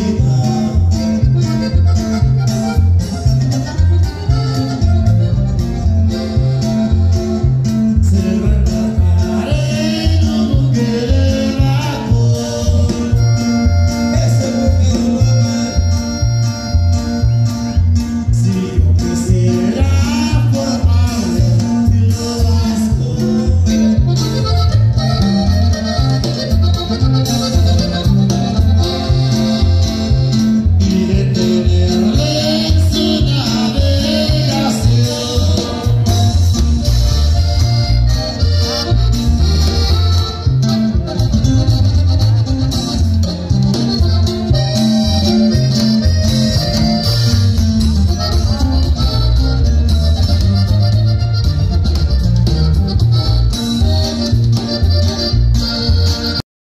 te dar.